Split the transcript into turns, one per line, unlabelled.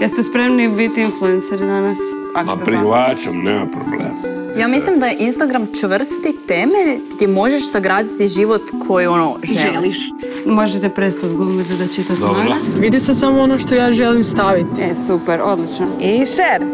Jeste spremni biti influencer danas?
Ma prihvaćam, nema problema.
Ja mislim da je Instagram čvrsti temelj gdje možeš sagraditi život koji ono želiš.
Možete prestati glumiti da čitate
Vidi se samo ono što ja želim staviti.
E, super, odlično. I share.